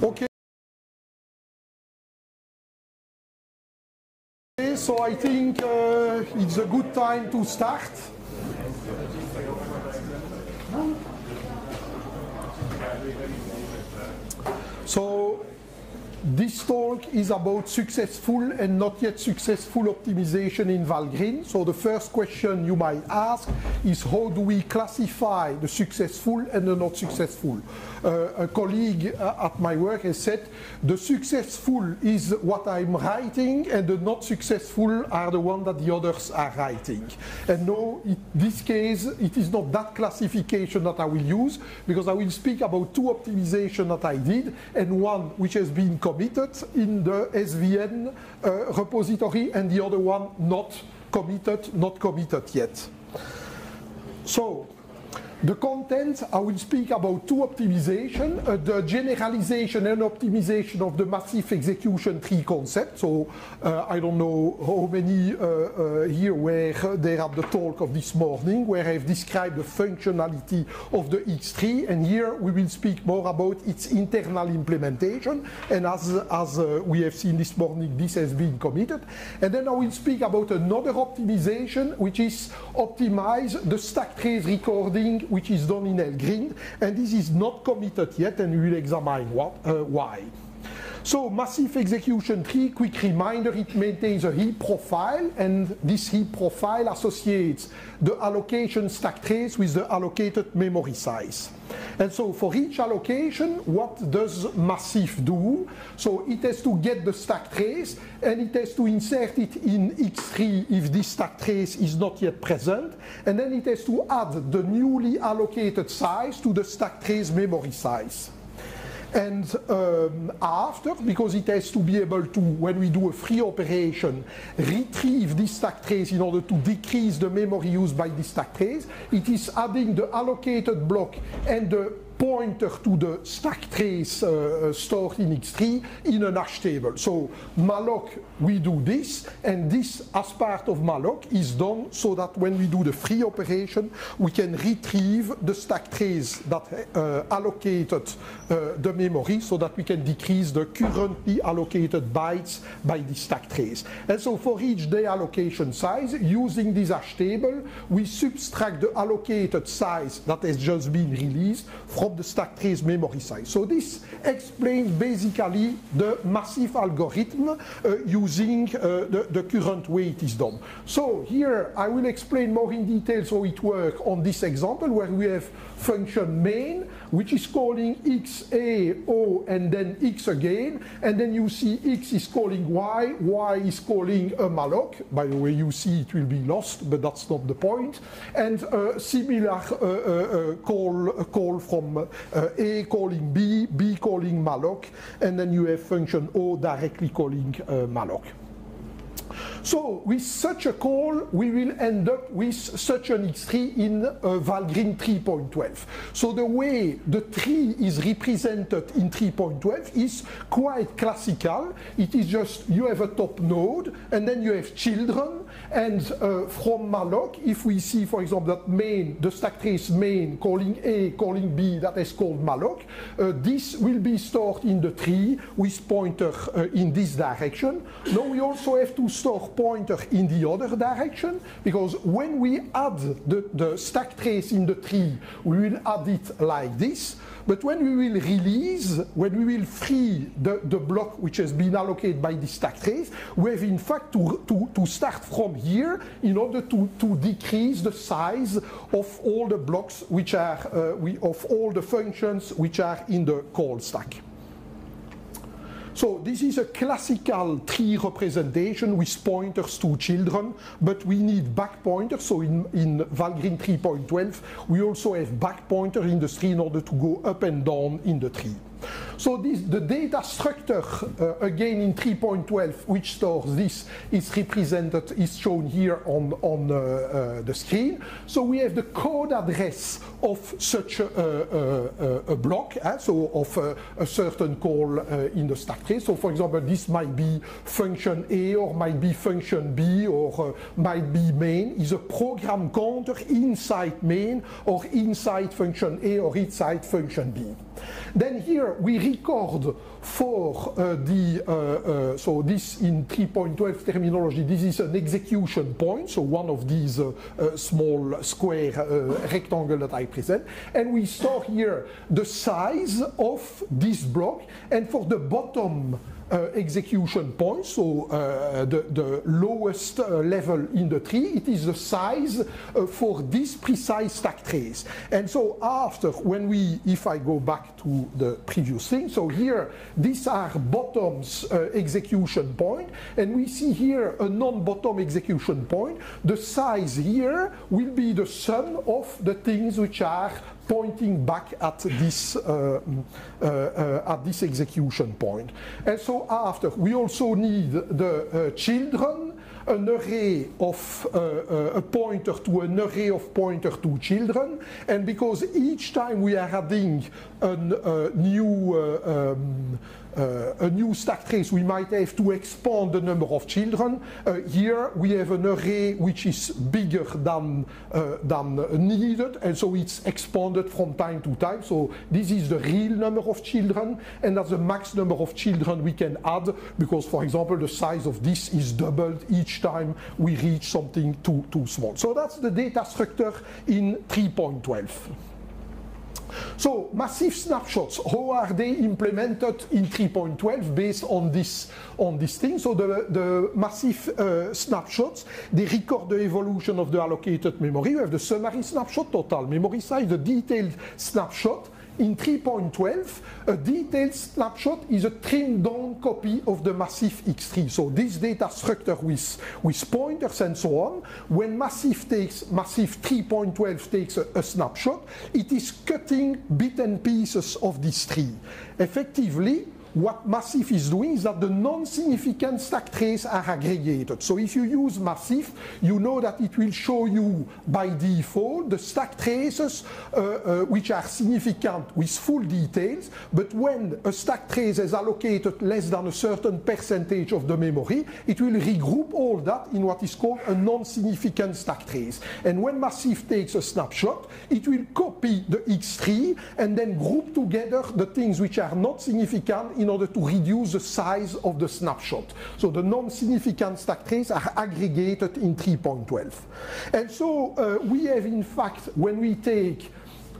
Okay. So I think uh, it's a good time to start. So this talk is about successful and not yet successful optimization in Valgrind. So the first question you might ask is how do we classify the successful and the not successful? Uh, a colleague uh, at my work has said the successful is what I'm writing and the not successful are the one that the others are writing. And no, in this case, it is not that classification that I will use because I will speak about two optimizations that I did and one which has been committed in the SVN uh, repository and the other one not committed, not committed yet. So, the content, I will speak about two optimization, uh, the generalization and optimization of the Massif execution tree concept. So uh, I don't know how many uh, uh here were there at the talk of this morning where I've described the functionality of the X tree and here we will speak more about its internal implementation and as, as uh, we have seen this morning this has been committed. And then I will speak about another optimization which is optimize the stack trace recording which is done in Helgrind, and this is not committed yet, and we will examine what, uh, why. So Massif execution tree, quick reminder, it maintains a heap profile and this heap profile associates the allocation stack trace with the allocated memory size. And so for each allocation, what does Massif do? So it has to get the stack trace and it has to insert it in X3 if this stack trace is not yet present. And then it has to add the newly allocated size to the stack trace memory size. And um, after, because it has to be able to, when we do a free operation, retrieve this stack trace in order to decrease the memory used by this stack trace, it is adding the allocated block and the pointer to the stack trace uh, stored in X3 in an hash table. So malloc, we do this, and this as part of malloc is done so that when we do the free operation, we can retrieve the stack trace that uh, allocated uh, the memory so that we can decrease the currently allocated bytes by the stack trace. And so for each day allocation size, using this hash table, we subtract the allocated size that has just been released from the stack trace memory size. So this explains basically the Massif algorithm uh, using uh, the, the, current way it is done. So here I will explain more in detail how it works on this example where we have function main which is calling x, a, o and then x again and then you see x is calling y, y is calling a malloc. By the way you see it will be lost but that's not the point. and uh, similar uh, uh, uh, call, call from uh, A calling B, B calling malloc, and then you have function O directly calling uh, malloc. So with such a call, we will end up with such an X3 in uh, Valgrind 3.12. So the way the tree is represented in 3.12 is quite classical. It is just you have a top node and then you have children and uh, from malloc, if we see for example that main, the stack trace main calling A, calling B, that is called malloc, uh, this will be stored in the tree with pointer uh, in this direction. Now we also have to store pointer in the other direction because when we add the, the stack trace in the tree, we will add it like this. But when we will release, when we will free the, the block which has been allocated by the stack trace, we have in fact to, to, to start from here in order to, to decrease the size of all the blocks which are, uh, we, of all the functions which are in the call stack. So this is a classical tree representation with pointers to children, but we need back pointers. So in, in Valgrind 3.12, we also have back pointer in the tree in order to go up and down in the tree. So this, the data structure, uh, again in 3.12, which stores this, is represented, is shown here on, on uh, uh, the screen. So we have the code address of such a, a, a, block, eh? so of a, certain call uh, in the stack trace. So for example, this might be function A or might be function B or uh, might be main, is a program counter inside main or inside function A or inside function B. Then here we record for uh, the, uh, uh, so this in 3.12 terminology, this is an execution point, so one of these uh, uh, small square uh, rectangle that I present. And we store here the size of this block, and for the bottom execution point, so uh, the, the, lowest uh, level in the tree, it is the size for this precise stack trace. And so after, when we, if I go back to the previous thing, so here, these are bottoms execution point, and we see here a non-bottom execution point. The size here will be the sum of the things which are pointing back at this, uh, uh, uh, at this execution point. And so after, we also need the children, an array of uh, uh, a pointer to an array of pointer to children and because each time we are adding a uh, new um, uh, a new stack trace, we might have to expand the number of children. Uh, here we have an array which is bigger than, uh, than needed, and so it's expanded from time to time. So this is the real number of children, and that's the max number of children we can add, because for example, the size of this is doubled each time we reach something too, too small. So that's the data structure in 3.12. So Massif snapshots, how are they implemented in 3.12 based on this, on this thing? So the, the Massif uh, snapshots, they record the evolution of the allocated memory. You have the summary snapshot, total memory size, the detailed snapshot, in 3.12, a detailed snapshot is a trimmed down copy of the Massif X3. So this data structure with, with pointers and so on, when Massif takes Massif 3.12 takes a, a snapshot, it is cutting bit and pieces of this tree. Effectively, what Massif is doing is that the non-significant stack traces are aggregated. So if you use Massif, you know that it will show you by default the stack traces uh, uh, which are significant with full details, but when a stack trace is allocated less than a certain percentage of the memory, it will regroup all that in what is called a non-significant stack trace. And when Massif takes a snapshot, it will copy the X3 and then group together the things which are not significant in order to reduce the size of the snapshot. So the non-significant stack traces are aggregated in 3.12. And so uh, we have in fact, when we take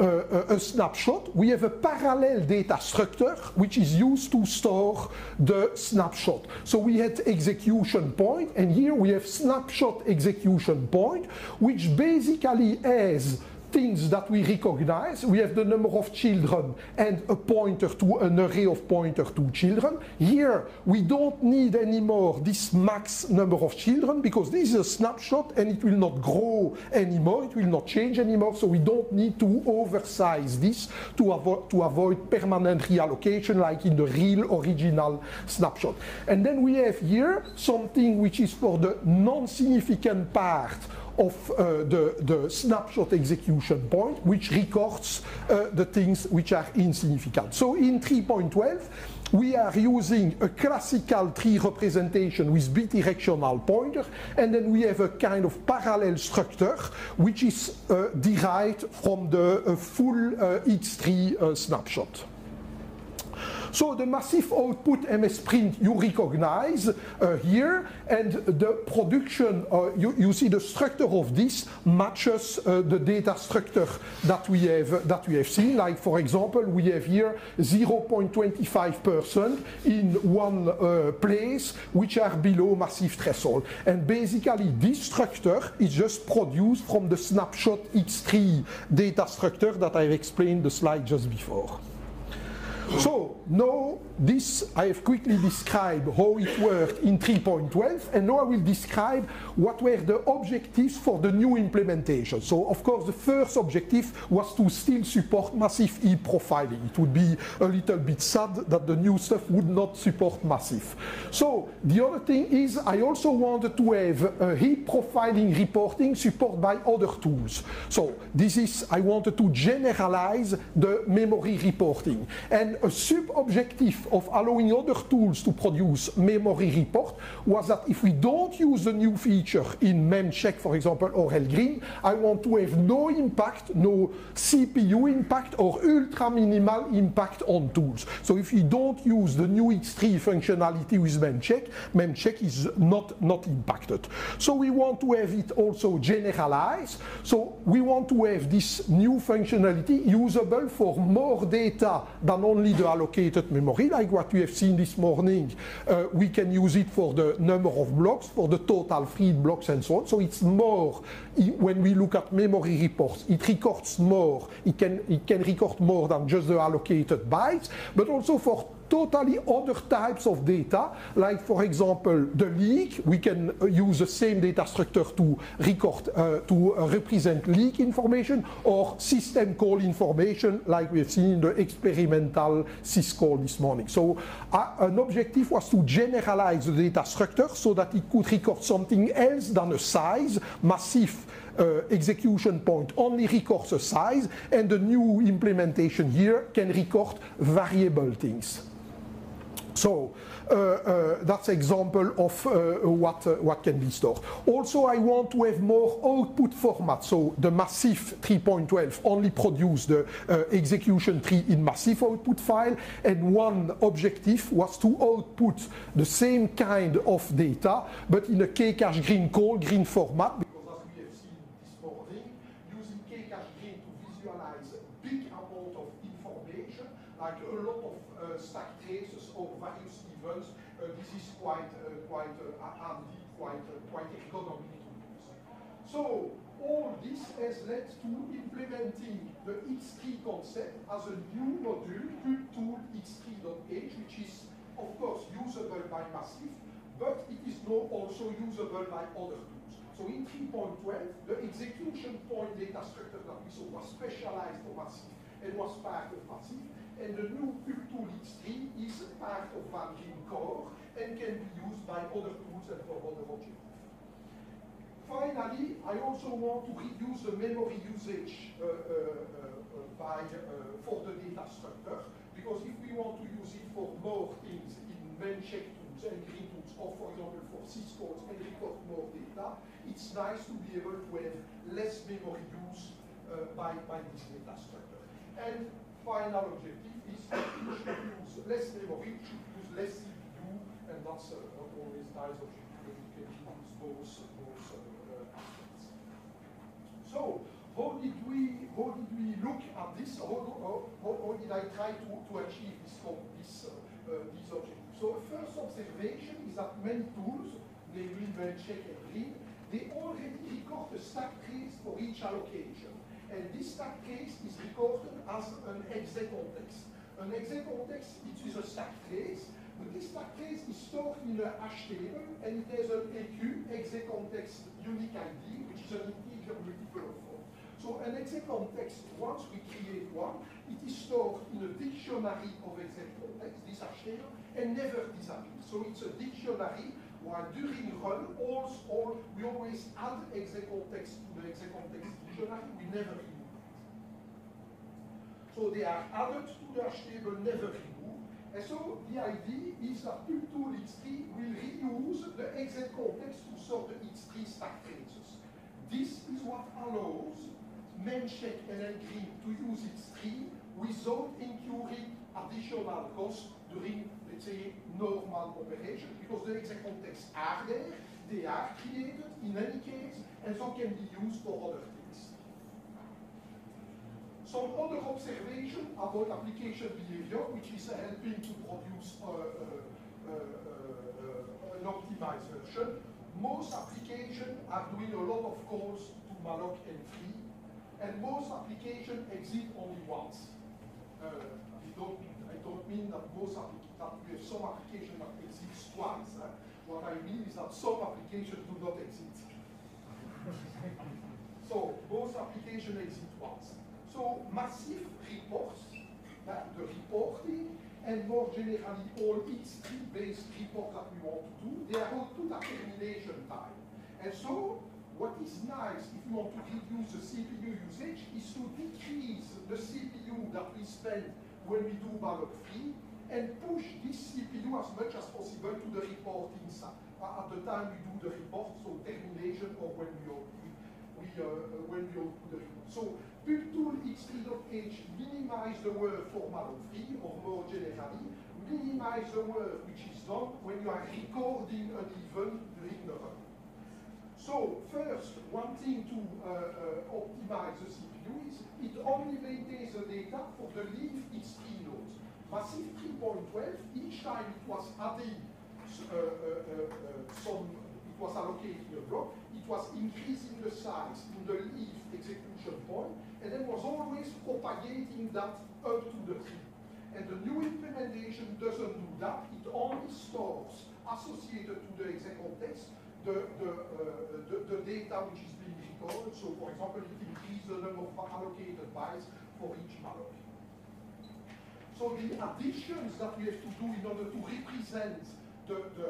uh, a, snapshot, we have a parallel data structure which is used to store the snapshot. So we had execution point, and here we have snapshot execution point, which basically has things that we recognize. We have the number of children and a pointer to an array of pointer to children. Here, we don't need anymore this max number of children because this is a snapshot and it will not grow anymore. It will not change anymore. So we don't need to oversize this to, avo to avoid permanent reallocation like in the real original snapshot. And then we have here something which is for the non-significant part of uh, the, the snapshot execution point, which records uh, the things which are insignificant. So in 3.12, we are using a classical tree representation with bidirectional pointer, and then we have a kind of parallel structure which is uh, derived from the uh, full uh, X3 uh, snapshot. So the Massif output ms_print you recognize uh, here, and the production, uh, you, you, see the structure of this matches uh, the data structure that we have that we have seen. Like for example, we have here 0.25% in one uh, place, which are below Massif threshold. And basically, this structure is just produced from the snapshot X3 data structure that I've explained the slide just before. So now this I have quickly described how it worked in 3.12 and now I will describe what were the objectives for the new implementation. So of course the first objective was to still support Massif e-profiling. It would be a little bit sad that the new stuff would not support Massif. So the other thing is I also wanted to have a heap profiling reporting supported by other tools. So this is I wanted to generalize the memory reporting and a sub-objective of allowing other tools to produce memory report was that if we don't use the new feature in memcheck, for example, or Helgrind, I want to have no impact, no CPU impact or ultra minimal impact on tools. So if you don't use the new X3 functionality with memcheck, memcheck is not, not impacted. So we want to have it also generalized. So we want to have this new functionality usable for more data than only the allocated memory, like what we have seen this morning. Uh, we can use it for the number of blocks, for the total freed blocks and so on. So it's more, when we look at memory reports, it records more. It can, it can record more than just the allocated bytes, but also for totally other types of data, like for example the leak. We can uh, use the same data structure to record, uh, to uh, represent leak information or system call information, like we have seen in the experimental syscall this morning. So uh, an objective was to generalize the data structure so that it could record something else than a size, Massif uh, execution point only records a size, and the new implementation here can record variable things. So uh, uh, that's example of uh, what, what can be stored. Also, I want to have more output format. So the Massif 3.12 only produce the execution tree in Massif output file, and one objective was to output the same kind of data, but in a KCachegrind Callgrind format. like a lot of uh, stack traces or various events. Uh, this is quite, uh, quite handy, quite, quite economic use. So all this has led to implementing the X3 concept as a new module, tool x3.h, which is of course usable by Massif, but it is now also usable by other tools. So in 3.12, the execution point data structure that we saw was specialized for Massif and was part of Massif and the new PubTool X3 is part of Valgrind Core and can be used by other tools and for other objects. Finally, I also want to reduce the memory usage uh, uh, uh, by, uh, for the data structure, because if we want to use it for more things in memcheck tools and green tools, or for example for syscalls and record more data, it's nice to be able to have less memory use uh, by, by this data structure. And final objective is to use less memory, use less and that's uh, always nice both, both uh, aspects. So, how did we how did we look at this? How, how, how did I try to, to achieve this this uh, uh, this objective? So, first observation is that many tools, namely Memcheck and GRIN, they already record a stack trace for each allocation. And this stack trace is recorded as an exe context. An exe context, it is a stack trace, this stack is stored in a table, and it has an EQ, exe context unique ID, which is an integer multiple of 4. So an exe context, once we create one, it is stored in a dictionary of exe context, this table, and never disappears. So it's a dictionary while during run, all, all, we always add exe context to the exe context dictionary, we never remove it. So they are added to the table, never removed. And so the idea is that PubTool X3 will reuse the exe context to sort the X3 stack traces. This is what allows Memcheck and Helgrind to use X3 without incurring additional costs during let's say, normal operation, because the exact contexts are there, they are created in any case, and so can be used for other. Some other observation about application behavior, which is helping to produce uh, uh, uh, an optimized version. Most applications are doing a lot of calls to malloc and free, and most applications exit only once. Uh, don't, I don't mean that most applications that we have some application that exists twice. Eh? What I mean is that some applications do not exist. so most applications exist once. So Massif reports, the reporting, and more generally all X3-based reports that we want to do, they are all put at termination time. And so what is nice if you want to reduce the CPU usage is to decrease the CPU that we spend when we do malloc free and push this CPU as much as possible to the reporting side at the time we do the report, so termination or when we, we, uh, when we do the report. So PubTool X3.h minimize the work for malloc free or more generally, minimize the work which is done when you are recording an event during the run. So first, one thing to uh, uh, optimize the CPU is it only maintains the data for the leaf X3 nodes. Massif 3.12, each time it was adding uh, uh, uh, some, it was allocating a block, it was increasing the size in the leaf execution point, and then was always propagating that up to the tree. And the new implementation doesn't do that, it only stores associated to the exec context the, the, uh, the, the, data which is being recorded. So for example, it increases the number of allocated bytes for each malloc. So the additions that we have to do in order to represent the, the,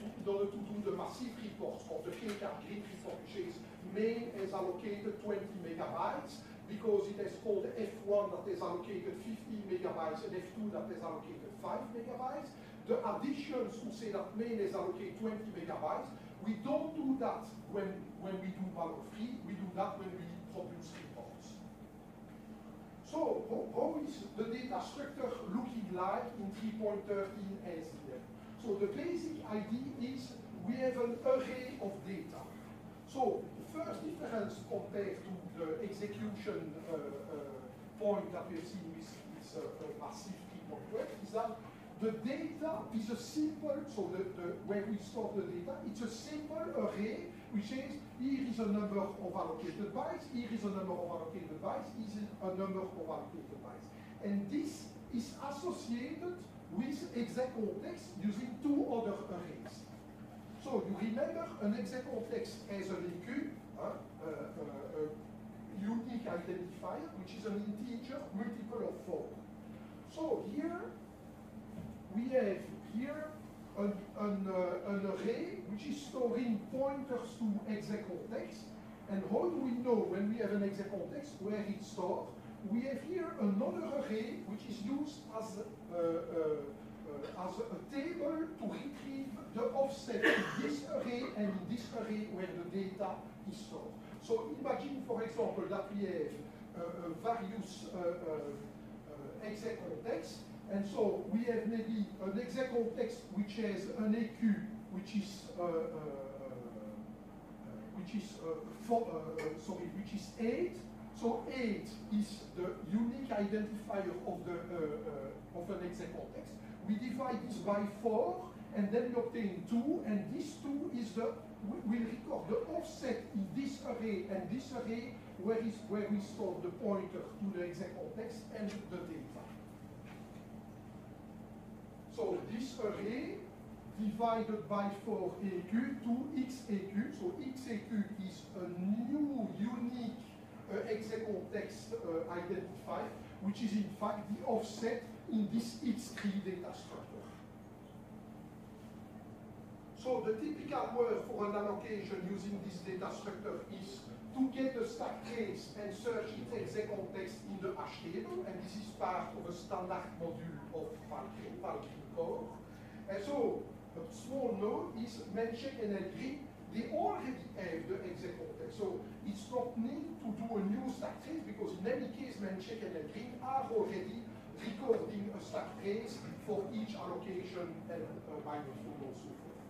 in order to do the Massif reports or the K-card grid report, which is main has allocated 20 megabytes because it has called F1 that is allocated 15 megabytes and F2 that is allocated 5 megabytes. The additions who say that main has allocated 20 megabytes, we don't do that when, when we do malloc free, we do that when we produce reports. So how is the data structure looking like in 3.13 SDF? So the basic idea is we have an array of data. So first difference compared to the execution uh, uh, point that we have seen with, with uh, Massif 3.12 is that the data is a simple, so the, the, where we store the data, it's a simple array, which is here is a number of allocated bytes, here is a number of allocated bytes, here is a number of allocated bytes. And this is associated with exec context using two other arrays. So you remember an exec context as an EQ, uh, uh, uh, a unique identifier, which is an integer multiple of four. So here we have here an, an, uh, an, array which is storing pointers to exec context. And how do we know when we have an exec context where it's stored? We have here another array which is used as, uh, uh as a table to retrieve the offset in this array and in this array where the data is stored. So imagine, for example, that we have uh, uh, various exec context and so we have maybe an exec context which has an EQ which is uh, uh, uh which is uh, four, uh, sorry, which is eight. So eight is identifier of the of an exec context. We divide this by four, and then we obtain two, and this two is the we will record the offset in this array and this array where is where we store the pointer to the exec context and the data. So this array divided by 4 EQ to XEQ. So XEQ is a new unique uh, exec context uh, identifier, which is in fact the offset in this X3 data structure. So the typical word for an allocation using this data structure is to get a stack trace and search its exec context in the hash table, and this is part of a standard module of Valgrind core. And so a small note is Memcheck and Helgrind. They already have the exec. So it's not need to do a new stack trace because in any case Memcheck and Helgrind are already recording a stack trace for each allocation and uh, minus one or so forth.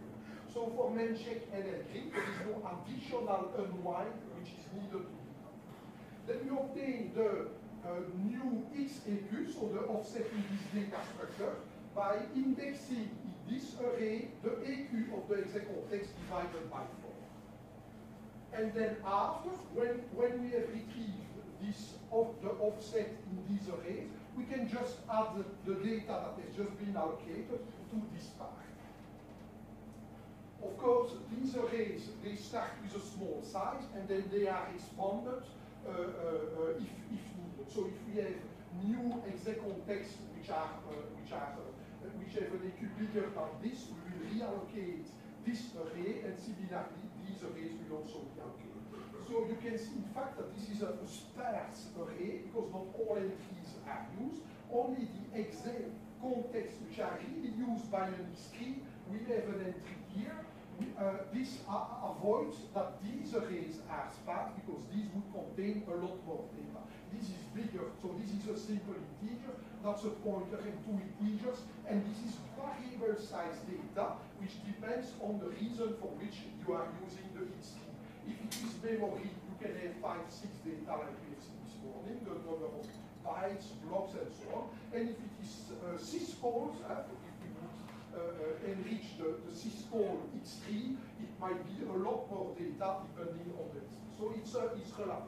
So for Memcheck and Helgrind, there is no additional unwind which is needed. Then we obtain the uh, new XEQ, so the offset in this data structure, by indexing in this array the EQ of the exec context divided by 4. And then after, when, when we have retrieved this of the offset in these arrays, we can just add the, the data that has just been allocated to this part. Of course, these arrays, they start with a small size and then they are expanded uh, uh, uh, if, if needed. So if we have new exec contexts which are, which are which an EQ bigger than this, we will reallocate this array and similarly these arrays will also be allocated. So you can see in fact that this is a sparse array because not all entries are used, only the exact context which are really used by an X3, we have an entry here. Uh, this uh, avoids that these arrays are sparse because these would contain a lot more data. This is bigger, so this is a simple integer, that's a pointer and two integers, and this is variable size data, which depends on the reason for which you are using the X3. If it is memory, you can have five, six data like we have seen this morning, the number of bytes, blocks, and so on. And if it is uh, syscalls, uh, if we would uh, uh, enrich the, the syscall X3, it might be a lot more data depending on the. So it's, uh, it's complex.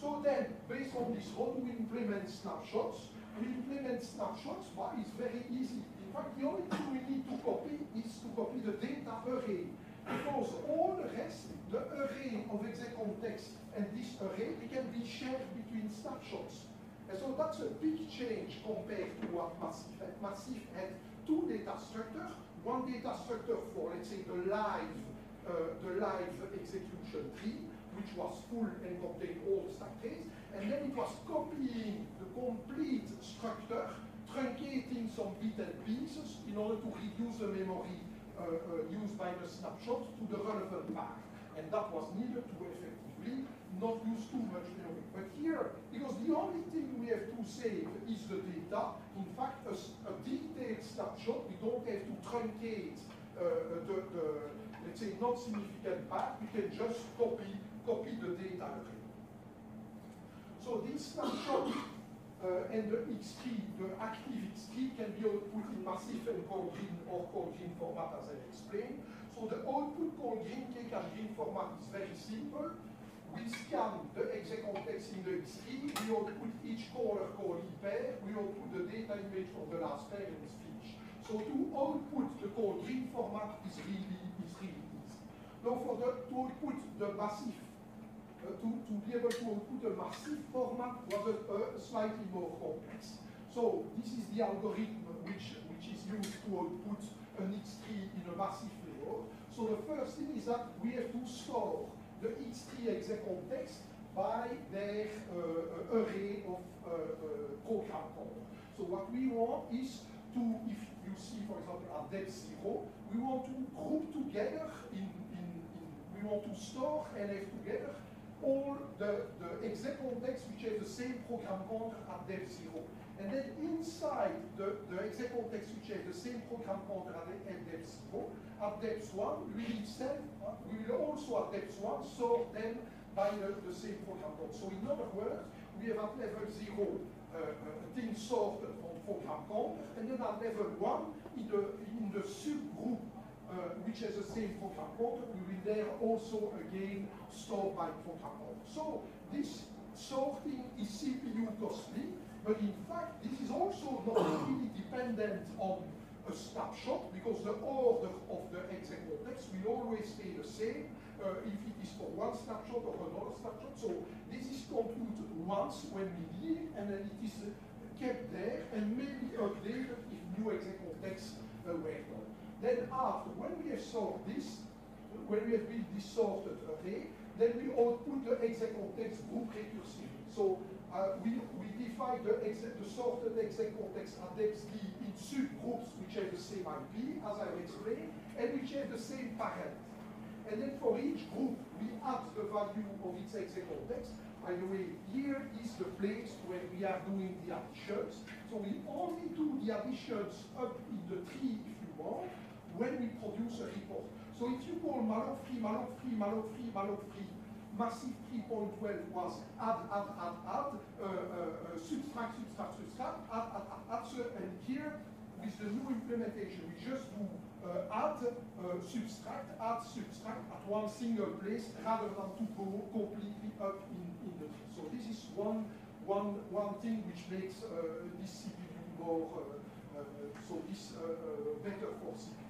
So then, based on this, how do we implement snapshots? We implement snapshots, but it's very easy. In fact, the only thing we need to copy is to copy the data array. Because all the rest, the array of exec context and this array, they can be shared between snapshots. And so that's a big change compared to what Massif had. Massif had two data structures, one data structure for, let's say, the live, uh, the live execution tree, which was full and contained all the stack trace, and then it was copying the complete structure, truncating some bit and pieces in order to reduce the memory uh, uh, used by the snapshot to the relevant part. And that was needed to effectively not use too much memory. But here, because the only thing we have to save is the data, in fact, a, a detailed snapshot, we don't have to truncate uh, the, the, let's say, not significant part, we can just copy, copy the data. So this snapshot uh, and the X3, the active X3 can be output in Massif and Callgrind or Callgrind format as I explained. So the output Callgrind, K-cache green format is very simple. We scan the exec context in the X3, we output each caller call pair, we output the data image from the last pair and finished. So to output the Callgrind format is really, is really easy. Now for the, to output the Massif uh, to, to be able to output a Massif format was a slightly more complex. So this is the algorithm which, which is used to output an X3 in a Massif layout. So the first thing is that we have to store the X3 exec context by their uh, array of uh, uh, program code. So what we want is to, if you see, for example, at depth zero, we want to group together in, in, in we want to store and have together all the, the exec context which has the same program counter at depth zero. And then inside the, the exec context which has the same program counter at, depth zero, at depth one, we itself, uh, we will also at depth one sort them by the, the same program counter. So in other words, we have at level zero uh, a thing sorted from program counter, and then at level one, in the, in the subgroup uh, which has the same program counter, we will there also again store by counter. So this sorting is CPU costly, but in fact this is also not really dependent on a snapshot because the order of the exec context will always stay the same uh, if it is for one snapshot or another snapshot. So this is computed once when we leave and then it is uh, kept there and maybe updated if new exec context uh, were done. Then after, when we have solved this, when we have built this sorted array, then we output the exact context group recursively. So uh, we, we define the, exec, the sorted exec context depth D in subgroups which have the same IP, as I've explained, and which have the same parent. And then for each group, we add the value of its exact context. By the way, here is the place where we are doing the additions. So we only do the additions up in the tree if you want, when we produce a report. So if you call malloc free, malloc free, malloc free, Massif 3.12 was add, add, add, add, uh, uh, uh, subtract, subtract, subtract, add, add, add, add, and here with the new implementation, we just do uh, add, uh, subtract, add, subtract at one single place rather than to go completely up in, in the tree. So this is one, one, one thing which makes uh, this CPU more, so this better for CPU.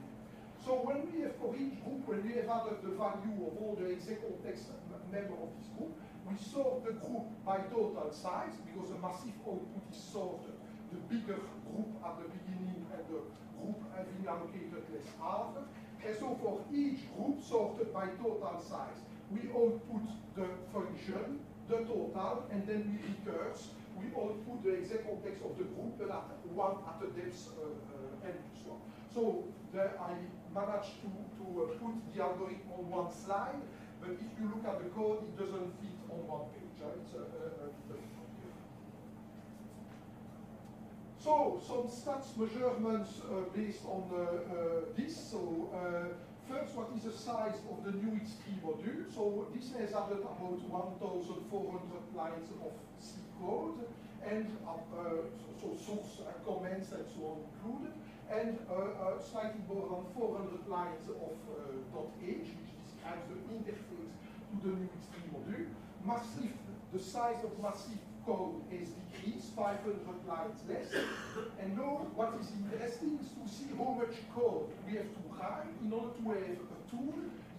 So when we have for each group, when we have added the value of all the exec context member of this group, we sort the group by total size because the Massif output is sorted. The bigger group at the beginning and the group having allocated less after. And so for each group sorted by total size, we output the function, the total, and then we recurse we output the exact context of the group, but at one at the depth uh, uh, n plus one. So the, I managed to, to uh, put the algorithm on one slide, but if you look at the code, it doesn't fit on one page. A, a so, some stats measurements uh, based on uh, uh, this. So, uh, first, what is the size of the new X3 module? So, this has added about 1,400 lines of C code, and uh, so source comments and so on included, and uh, slightly more than 400 lines of .h, which describes the interface to the new X3 module. Massif, the size of Massif code is decreased, 500 lines less. And now what is interesting is to see how much code we have to write in order to have a tool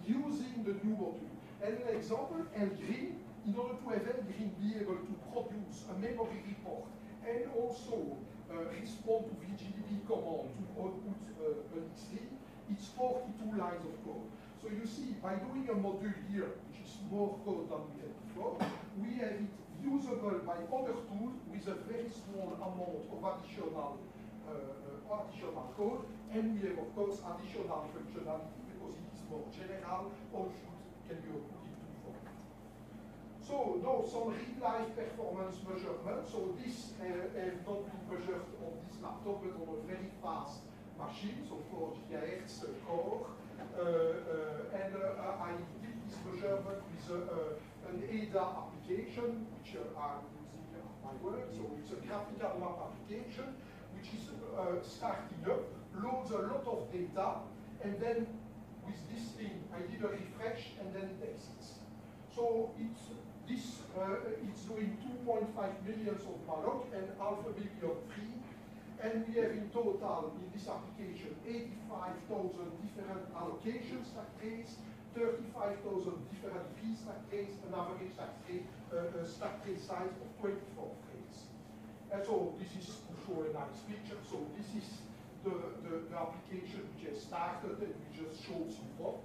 using the new module. And an example, Helgrind, in order to have Helgrind be able to produce a memory report and also respond to VGDB command to output an X3, it's 42 lines of code. So you see, by doing a module here, which is more code than we had before, we have it usable by other tools with a very small amount of additional, uh, additional code, and we have, of course, additional functionality because it is more general, all should can be. So now some real-life performance measurements. So this uh, have not been measured on this laptop, but on a very fast machine, so 4 gigahertz core. Uh, uh, and uh, I did this measurement with an ADA application, which I'm using my work. So it's a graphical map application, which is starting up, loads a lot of data, and then with this thing, I did a refresh, and then it exits. So it's this uh, it's doing 2.5 millions of malloc and half a billion free and we have in total in this application 85,000 different allocations stack trace, 35,000 different fees stack trace, an average stack trace, uh, stack trace size of 24 frames. And so this is to show a nice picture. So this is the, the, the application which has started and we just showed for.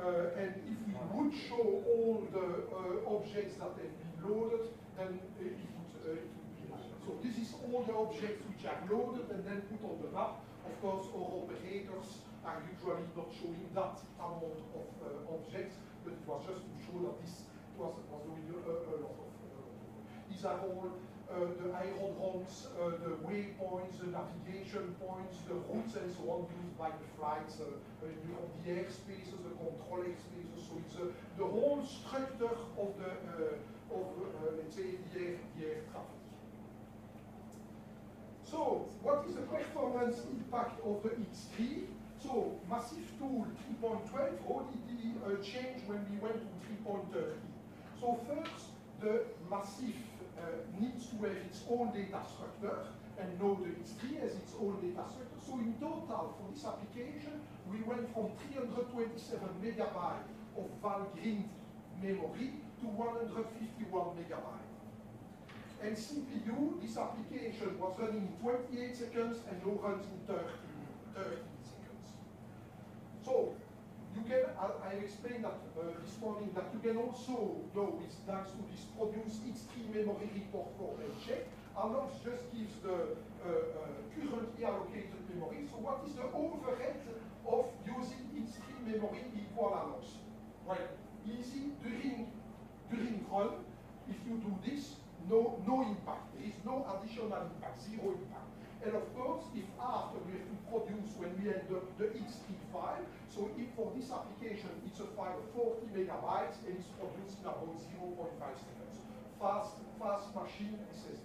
Uh, and if we would show all the uh, objects that have been loaded, then it would, uh, it would so this is all the objects which are loaded and then put on the map. Of course, our operators are usually not showing that amount of uh, objects, but it was just to show that this was, was doing a, a lot of. Uh, these are all uh, the aerodromes, uh, the waypoints, the navigation points, the routes and so on used by the flights, uh, uh the airspaces, the control airspaces. So it's uh, the whole structure of the, uh, of let's say, the air, the air traffic. So, what is the performance impact of the X3? So, Massif tool 3.12, how did uh, change when we went to 3.30? So first, the Massif uh, Uh, needs to have its own data structure, and know the X3 has its own data structure. So in total, for this application, we went from 327 megabytes of Valgrind memory to 151 megabytes. And CPU, this application was running in 28 seconds and now runs in 13, 13 seconds. So, you can, I, explained that uh, this morning, that you can also, know, with, thanks to this, produce X3 memory report for check. Allox just gives the uh, uh, currently allocated memory. So what is the overhead of using X3 memory equal Allox? Well, easy, during, during run, if you do this, no, no impact. There is no additional impact, zero impact. And of course, if after we have to produce when we end up the X3 file, so if for this application it's a file of 40 megabytes and it's produced in about 0.5 seconds. Fast, fast machine SSD.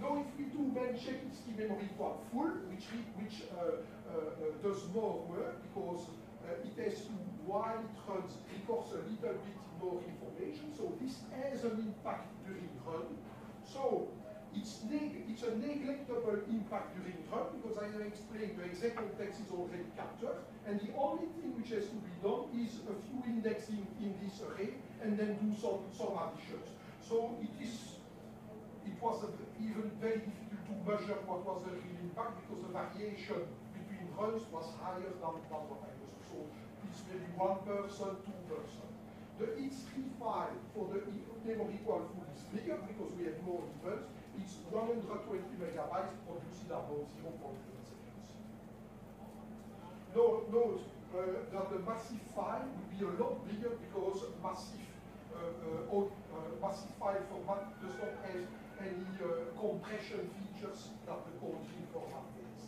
Now if we do then check X3 memory quite full, which, which uh, uh, uh, does more work because uh, it has to, while it runs, records a little bit more information. So this has an impact during run. So it's, it's a neglectable impact during run because I explained, the exact context is already captured. And the only thing which has to be done is a few indexing in this array and then do some, some additions. So it is it was even very difficult to measure what was the real impact because the variation between runs was higher than, than what I was so it's maybe one person, two person. the X3 file for the memory equal full is bigger because we have more events. It's 120 megabytes produced about 0.8 seconds. Note, note uh, that the Massif file will be a lot bigger because Massif uh, uh, uh Massif file format does not have any uh, compression features that the code format has.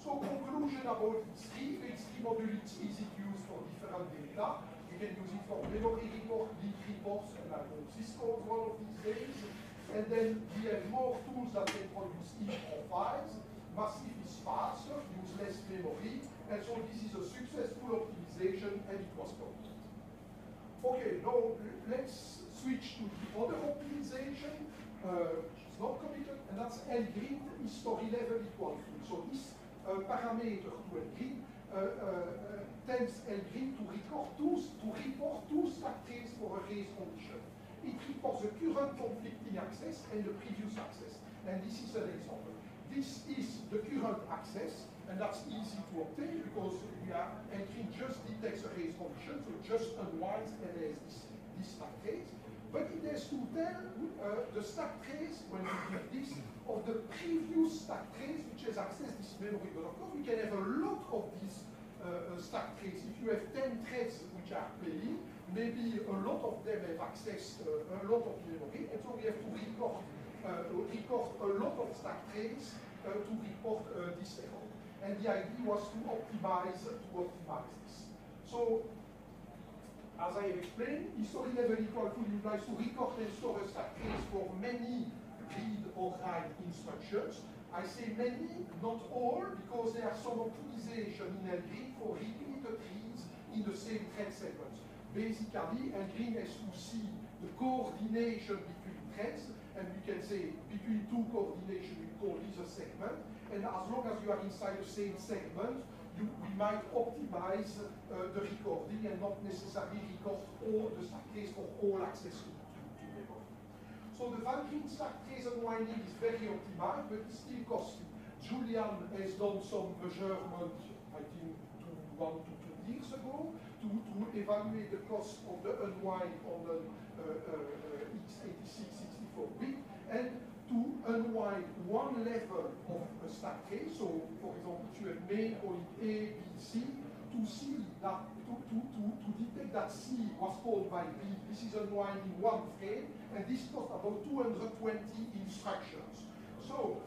So conclusion about X3, the X3 module is easy to use for different data. You can use it for memory reports, leak reports, and I hope this code one of these days. And then we have more tools that can produce e profiles. Massif is faster, use less memory, and so this is a successful optimization and it was complete. Okay, now let's switch to the other optimization, uh, which is not committed, and that's Helgrind history level equal full. So this uh, parameter to Helgrind uh, uh, tells Helgrind to record to report two stack traces for a race condition. It reports the current conflicting access and the previous access. And this is an example. This is the current access, and that's easy to obtain because we are entering just detects a race condition, so just unwinds and this, this stack trace. But it has to tell uh, the stack trace, when we give this, of the previous stack trace which has accessed this memory. But of course, we can have a lot of these uh, uh stack traces. If you have 10 threads which are playing, maybe a lot of them have accessed uh, a lot of memory, and so we have to record uh, record a lot of stack traces uh, to report uh, this error. And the idea was to optimize to optimize this. So, as I have explained, history level equal full implies to record and store a stack trace for many read or write instructions. I say many, not all, because there are some optimization in Helgrind for repeated reads in the same thread. Basically, to see the coordination between threads, and we can say between two coordination, we call this a segment, and as long as you are inside the same segment, you, we might optimize uh, the recording and not necessarily record all the stack trace for all access to, to, memory. So the Valgrind stack trace unwinding is very optimized, but it's still costly. Julian has done some measurement, I think, two, one to two years ago, to, to evaluate the cost of the unwind on the uh, uh, x86 64-bit, and to unwind one level of a stack trace. So, for example, you have main, it A, B, C, to see that, to, to, to, to detect that C was called by B. This is unwinding one frame, and this costs about 220 instructions. So,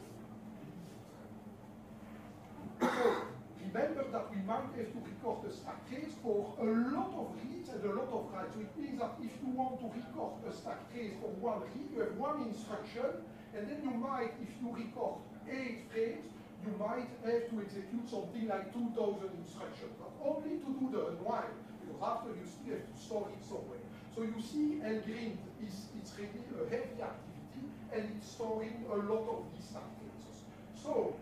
so remember that we might have to record a stack trace for a lot of reads and a lot of writes. So it means that if you want to record a stack trace for one read, you have one instruction, and then you might, if you record eight frames, you might have to execute something like 2,000 instructions, but only to do the unwind, because after you still have to store it somewhere. So you see Helgrind is it's really a heavy activity, and it's storing a lot of these stack traces. So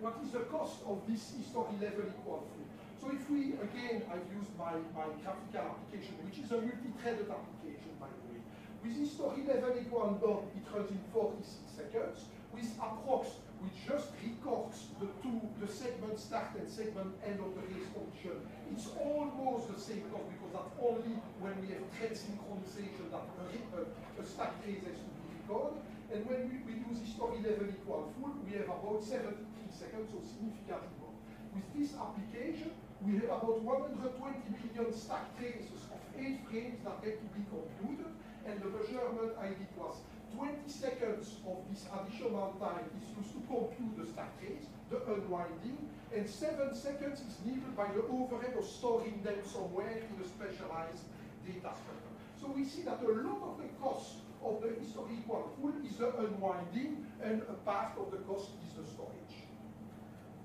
what is the cost of this history level equal full? So if we, again, I've used my, my graphical application, which is a multi-threaded application, by the way. With history level equal done, it runs in 46 seconds. With approx, which just records the two, the segment start and segment end of the race condition. It's almost the same cost because that's only when we have thread synchronization that a, a, a stack trace has to be recorded. And when we, we use history level equal full, we have about 73 seconds, so significantly more. With this application, we have about 120 million stack traces of 8 frames that get to be computed, and the measurement I did was 20 seconds of this additional time is used to compute the stack trace, the unwinding, and 7 seconds is needed by the overhead of storing them somewhere in a specialized data structure. So we see that a lot of the cost of the historical full is the unwinding, and a part of the cost is the storage.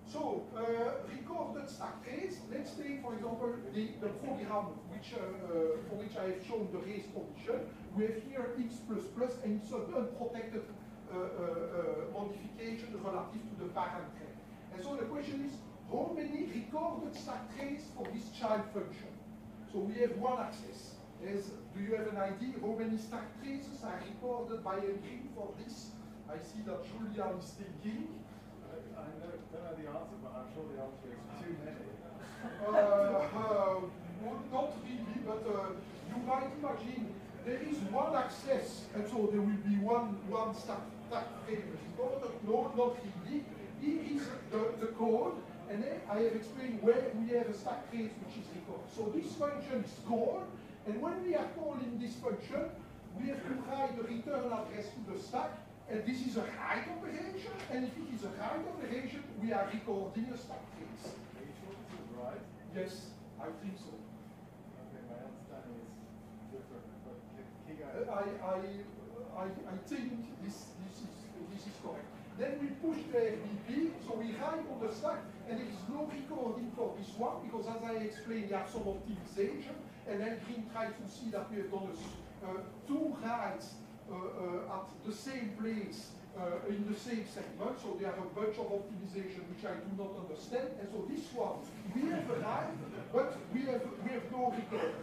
So, uh, recorded stack trace, let's take, for example, the, the program which, uh, uh, for which I have shown the race condition. We have here x++, and it's unprotected uh, uh, uh, modification relative to the parent thread. And so the question is, how many recorded stack trace for this child function? So we have one access is, do you have an idea how many stack traces are recorded by Helgrind for this? I see that Julian is thinking. I, don't know the answer, but I'm sure the answer is too many. not really, but you might imagine there is one access, and so there will be one one stack, stack recorder. No, not really. Here is the, the code, and then I have explained where we have a stack trace which is recorded. So this function is called, and when we are calling this function, we have to write the return address to the stack, and this is a write operation, and if it is a write operation, we are recording a stack trace. Are you sure this is right? Yes, I think so. Okay, my understanding is different, but Uh, I, I, I, I think this, this, is, this is correct. Then we push the FBP, so we write on the stack, and there is no recording for this one, because as I explained, you have some optimization, and then Helgrind tries to see that we have done a uh, two writes at the same place uh, in the same segment, so they have a bunch of optimization which I do not understand, and so this one, we have a write, but we have, we have no record.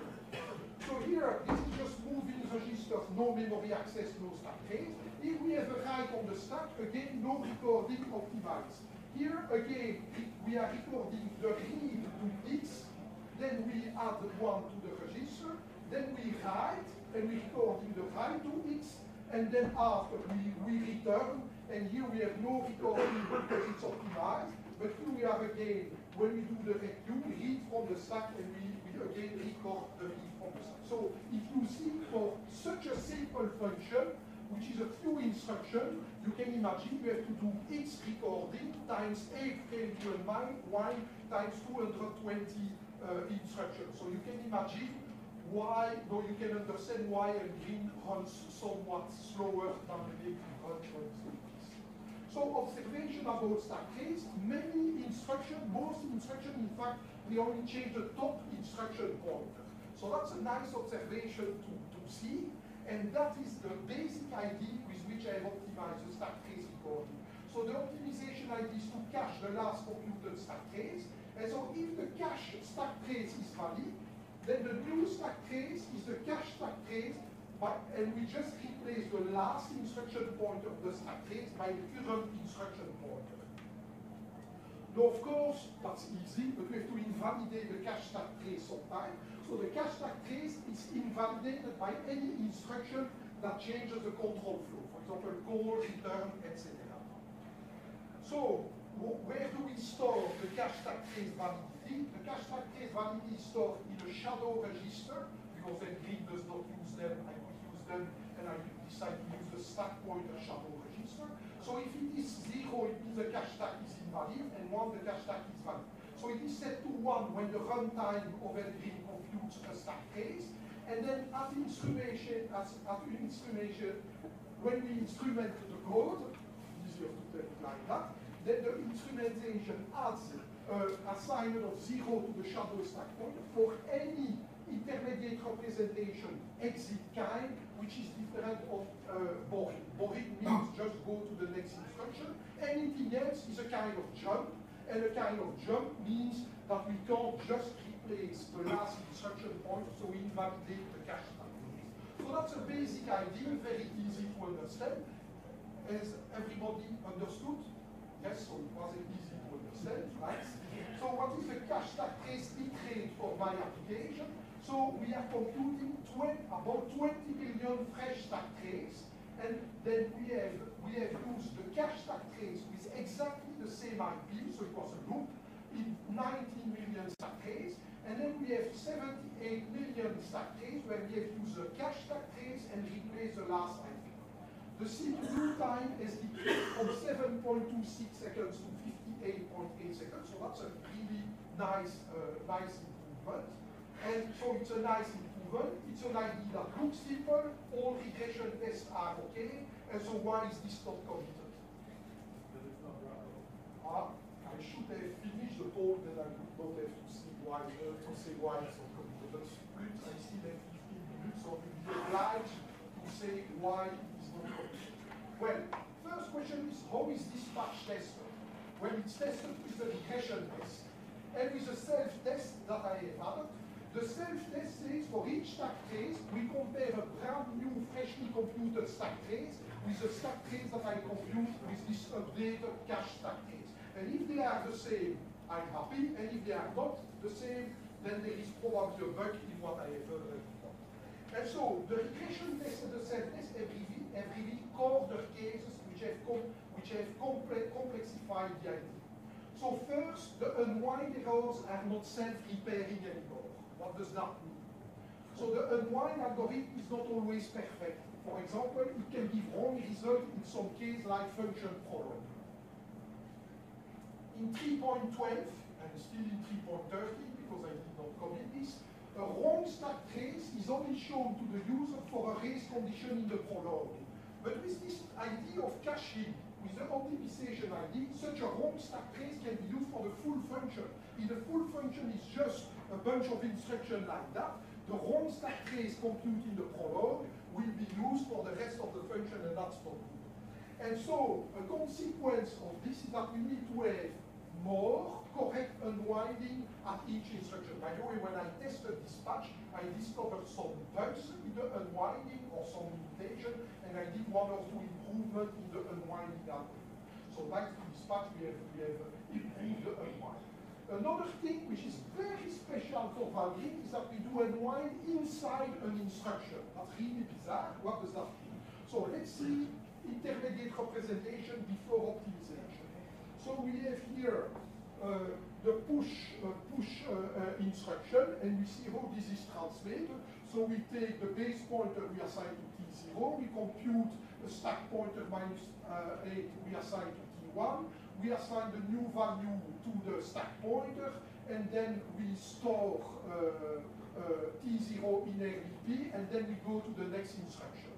So here, this is just moving the registers, no memory access, no stack trace. Here we have a write on the stack, again, no recording optimized. Here, again, we are recording the read to X, then we add one to the register, then we write, and we recording the write to X, and then after we, we return, and here we have no recording because it's optimized, but here we are again, when we do the we read from the stack, and we, we again record the read from the stack. So if you see for such a simple function, which is a few instructions, you can imagine you have to do X recording times 8 frame given mine, 1 times 220 uh, instructions. So you can imagine why, no, you can understand why a green runs somewhat slower than a big runs runs like this. So observation about stack trace, many instruction, most instruction, in fact, we only change the top instruction pointer. So that's a nice observation to, to see, and that is the basic idea with which I optimize the stack trace recording. So the optimization idea is to cache the last computed stack trace, and so if the cache stack trace is valid, then the new stack trace is the cache stack trace, but, and we just replace the last instruction pointer of the stack trace by the current instruction pointer. Now, of course, that's easy, but we have to invalidate the cache stack trace sometime. So the cache stack trace is invalidated by any instruction that changes the control flow. For example, call, return, etc. So, where do we store the cache stack trace The cache validity is stored in a shadow register, because then Helgrind does not use them, I could use them, and I decide to use the stack pointer shadow register. So if it is zero, it means the cache stack is invalid, and one, the cache stack is valid. So it is set to one when the runtime of Helgrind computes a stack case, and then at instrumentation, as, at instrumentation, when we instrument the code, easier to tell it like that, then the instrumentation adds uh, assignment of zero to the shadow stack pointer for any intermediate representation exit kind, which is different of uh, boring. Boring means just go to the next instruction. Anything else is a kind of jump, and a kind of jump means that we can't just replace the last instruction pointer, so we invalidate the cache stack. So that's a basic idea, very easy to understand. Has everybody understood? Yes, so it was easy to understand, right? So what is the cache stack trace bit rate for my application? So we are computing 20, about 20 billion fresh stack trace, and then we have we have used the cache stack trace with exactly the same IP, so it was a loop, in 19 million stack trace, and then we have 78 million stack trace where we have used the cache stack trace and replaced the last IP. The CPU time has decreased from 7.26 seconds to 58.8 seconds, so that's a really nice, uh, nice improvement. And so it's a nice improvement. It's an idea that looks simple, all regression tests are okay, and so why is this not committed? Ah, I should have finished the talk, then I would not have to see why, uh, to say why it's not committed. But I still have 15 minutes, so I will be obliged to say why Well, first question is, how is this patch tested? Well, it's tested with the regression test. And with the self-test that I have added, the self-test says for each stack trace, we compare a brand new, freshly computed stack trace with the stack trace that I compute with this updated cache stack trace. And if they are the same, I'm happy, and if they are not the same, then there is probably a bug in what I have uh. And so the regression test and the self-test revealed, revealed corner cases which have, which have comple complexified the idea. So first, the unwind errors are not self-repairing anymore. What does that mean? So the unwind algorithm is not always perfect. For example, it can give wrong result in some case like function prologue. In 3.12, and still in 3.13 because I did not commit this, a wrong stack trace is only shown to the user for a race condition in the prologue. Idea of caching, with the optimization idea, such a wrong stack trace can be used for the full function. If the full function is just a bunch of instructions like that, the wrong stack trace computed in the prologue will be used for the rest of the function, and that's not good. And so, a consequence of this is that we need to have more correct unwinding at each instruction. By the way, when I tested dispatch, I discovered some bugs in the unwinding or some limitation, and I did one or two improvements in the unwinding algorithm. So back to dispatch, we have, we have improved the unwind. Another thing which is very special for Valgrind is that we do unwind inside an instruction. That's really bizarre. What does that mean? So let's see intermediate representation before optimization. So we have here the push uh, push uh, instruction, and we see how this is translated. So we take the base pointer we assign to T0, we compute the stack pointer minus 8 we assign to T1, we assign the new value to the stack pointer, and then we store uh, uh, T0 in RVP, and then we go to the next instruction.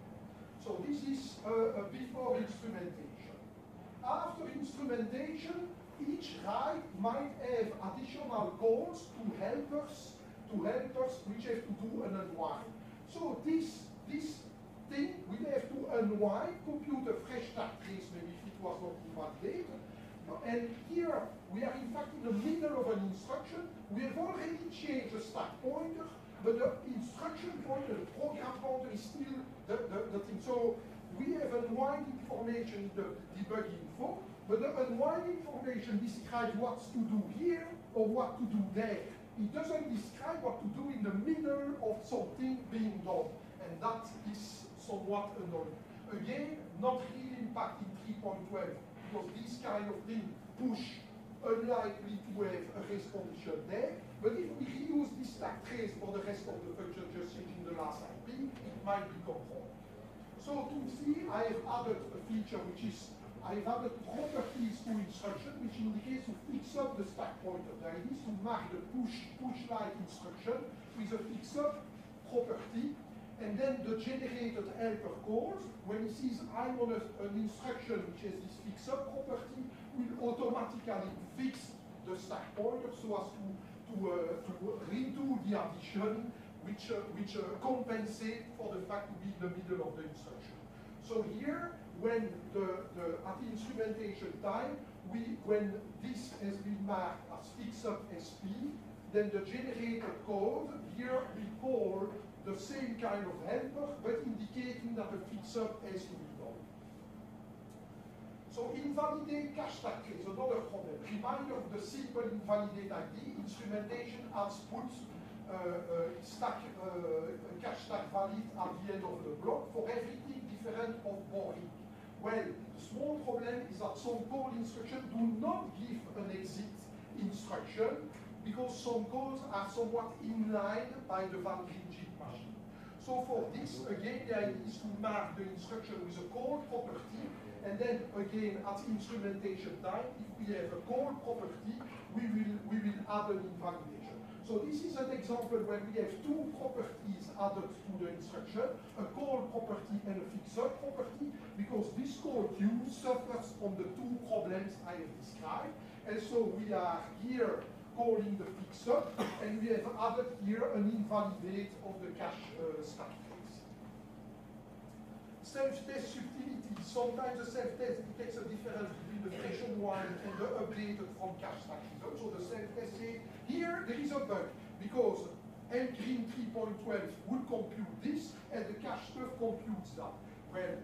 So this is uh, before instrumentation. After instrumentation, each write might have additional calls to help us, to help us which have to do an unwind. So this, this thing will have to unwind, compute a fresh stack trace maybe if it was not invalidated. And here we are in fact in the middle of an instruction. We have already changed the stack pointer, but the instruction pointer, the program pointer is still the, the, the thing. So we have unwind information in the debug info, but the unwind information describes what to do here or what to do there. It doesn't describe what to do in the middle of something being done. And that is somewhat annoying. Again, not really impacting 3.12, because this kind of thing push unlikely to have a race condition there. But if we reuse this stack trace for the rest of the function just changing the last IP, it might become wrong. So to see, I have added a feature which is, I have added properties to instruction, which indicates to fix up the stack pointer. The to mark the push, push-like instruction with a fix-up property, and then the generated helper calls, when it sees on a, an instruction which has this fix-up property, will automatically fix the stack pointer so as to, to, uh, to redo the addition which, uh, which uh, compensate for the fact to be in the middle of the instruction. So here, when the, the, at the instrumentation time, we, when this has been marked as fix up SP, then the generated code, here we call the same kind of helper, but indicating that the fix up has to be done. So invalidate cache stack trace, another problem. Reminder of the simple invalidate ID, instrumentation as puts uh, uh, stack, uh, cache stack valid at the end of the block for everything different of boring. Well, the small problem is that some call instructions do not give an exit instruction because some calls are somewhat inlined by the Valgrind JIT machine. So for this, again, the idea is to mark the instruction with a call property, and then again, at instrumentation time, if we have a call property, we will, we will add an invalidation. So this is an example where we have two properties added to the instruction, a call property and a fix-up property, because this call Q suffers from the two problems I have described. And so we are here calling the fix-up, and we have added here an invalidate of the cache uh, stack trace. Self-test subtlety. Sometimes the self-test detects a difference the version one and the updated from cache stack result. So the self-test says here, there is a bug because Green 3.12 would compute this and the cache stuff computes that. Well,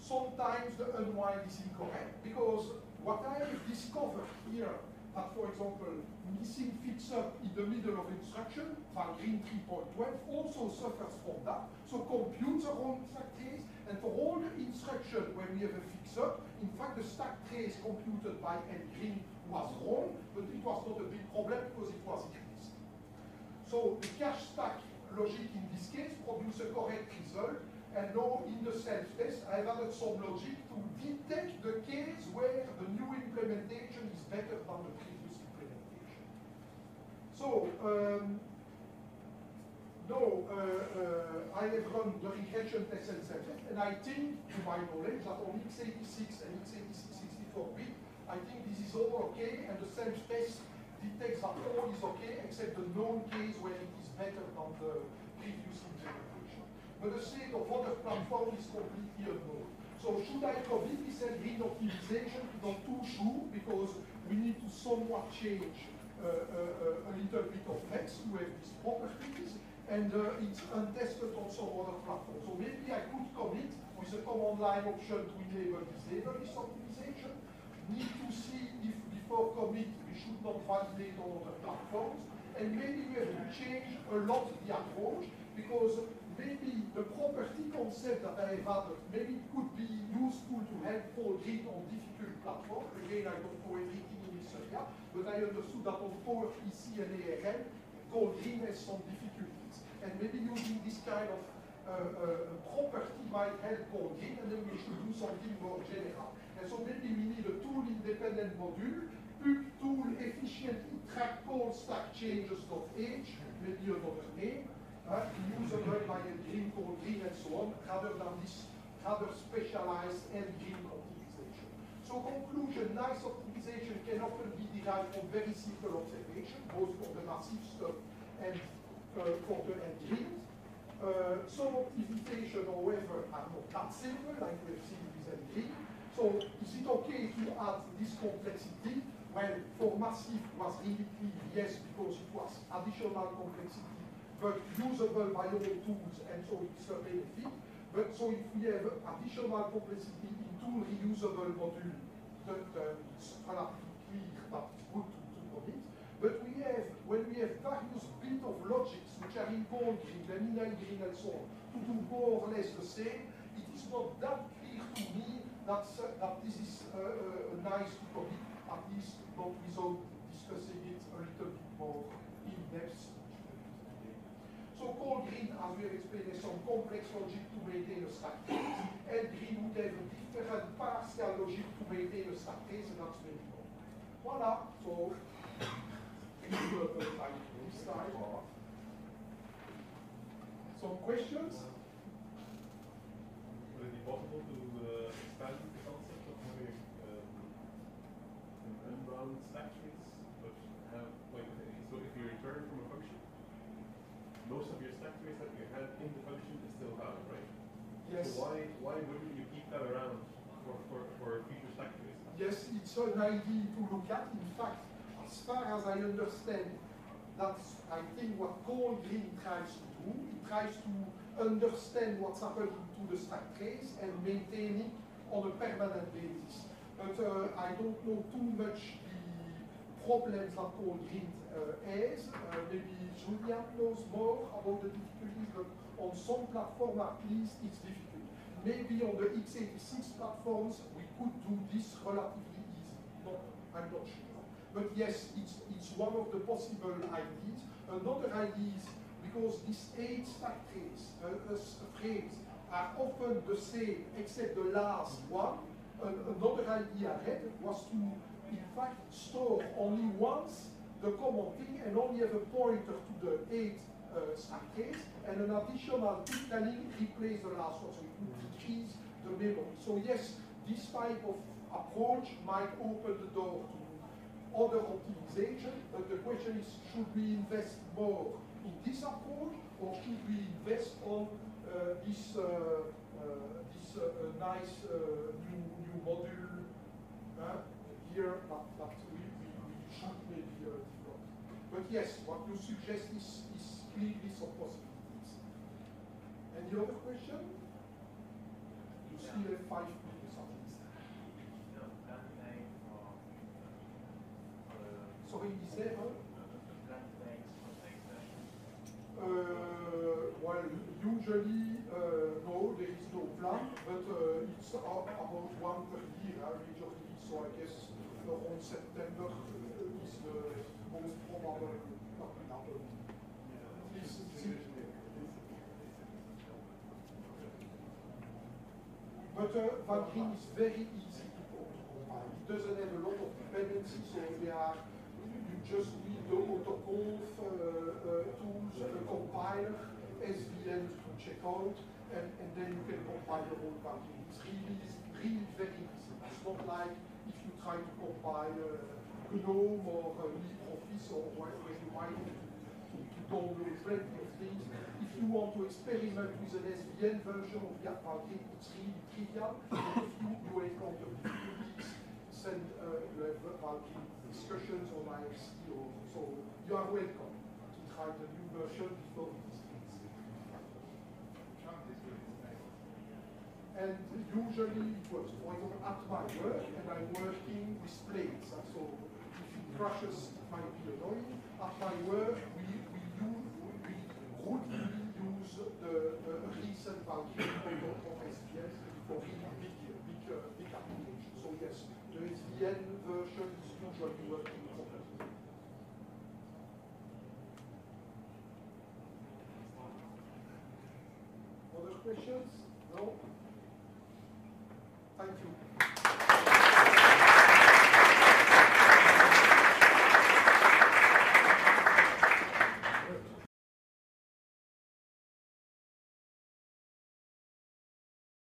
sometimes the unwind is incorrect because what I have discovered here that, for example, missing fix-up in the middle of instruction, Valgrind 3.12 also suffers from that. So compute the wrong stack trace, and for all the instruction where we have a fix-up, in fact the stack trace computed by Green was wrong, but it was not a big problem because it was increased. So the cache stack logic in this case produces a correct result, and now in the self-test, I've added some logic to detect the case where the new implementation is better than the previous implementation. So, um, now uh, uh, I have run the regression test and and I think, to my knowledge, that on x86 and x86 64-bit, I think this is all okay, and the self-test detects that all is okay, except the known case where it is better than the previous implementation. But the state of other platform is completely unknown. So should I commit this Helgrind optimization? Not too sure, because we need to somewhat change uh, uh, a little bit of text to have these properties, and uh, it's untested on some other platforms. So maybe I could commit with a command line option to enable disable this optimization. Need to see if before commit we should not validate on other platforms, and maybe we have to change a lot the approach because maybe the property concept that I have added, maybe it could be useful to help Green on difficult platforms. Again, I don't know everything in this area, but I understood that on PowerPC and ARM, Green has some difficulties. And maybe using this kind of uh, uh, property might help Green, and then we should do something more general. And so maybe we need a tool-independent module, pub tool efficiently track call stack changes.h, maybe another name, uh, usable by a green Callgrind and so on, rather than this rather specialized and Helgrind optimization. So conclusion, nice optimization can often be derived from very simple observation, both for the Massif stuff and for the Helgrind. Uh, some optimization, however, are not that simple, like we have seen with. So is it okay to add this complexity? Well, for Massif was really yes, because it was additional complexity but usable by all tools, and so it's a benefit. But so if we have additional complexity in tool reusable module, then, then it's relatively clear that it's good to, to commit. But we have, when we have various bit of logics which are in Cold Green, and Green, and so on, to do more or less the same, it is not that clear to me that, that this is uh, uh, nice to commit, at least not without discussing it a little bit more in depth so Cold Green, as we have explained, has some complex logic to maintain a stack trace, and green would have a different partial logic to maintain a stack trace, and that's very good. Voila, so Some questions? Would it be possible to uh, expand the concept of having um, unbound stack trace, but have, like, so if you return from a function, most of your stack trace that you had in the function is still valid, right? Yes. So why why wouldn't you keep that around for, for, for future stack trace? Yes, it's an idea to look at. In fact, as far as I understand, that's I think what Callgrind tries to do. It tries to understand what's happening to the stack trace and maintain it on a permanent basis. But uh, I don't know too much the problems that Callgrind uh, has. Uh, maybe Julian knows more about the difficulties, but on some platform at least it's difficult. Maybe on the x86 platforms we could do this relatively easy. No, I'm not sure. But yes, it's, it's one of the possible ideas. Another idea is because these eight stack traces, uh, frames are often the same except the last one. another idea I had was to in fact store only once the common thing and only have a pointer to the eight uh, stack trace and an additional telling replace the last one. So it would decrease the memory. So yes, this type of approach might open the door to other optimization, but the question is, should we invest more in this approach or should we invest on uh, this, uh, uh this uh, nice uh, new, new module here that, that we, we, should maybe uh, develop. But yes, what you suggest is, is clearly some possibilities. Any other question? You still have five next session. Uh, well, usually, uh, no, there is no plan, but uh, it's about one per year, uh, usually. So I guess around September uh, is the most probable But uh, Valkyrie is very easy to co- to compile. It doesn't have a lot of dependencies, so they are, just need the autoconf tools, a compiler, SVN to check out, and, and then you can compile the whole Valgrind. It's really, really very easy. It's not like if you try to compile uh, GNOME or uh, LibreOffice or whatever you might to, download plenty of things. If you want to experiment with an SVN version of Valgrind, it's really trivial. If you, you encounter difficulties, send uh, you have discussions or so. You are welcome to try the new version before it is released. And usually it works. For example, at my work, and I'm working with plates. So if it crashes, it might be annoying. At my work, we, we use, we routinely use the uh, recent of of SVN for really big, big, uh, big applications. So yes, the SVN version Other questions? No? Thank you.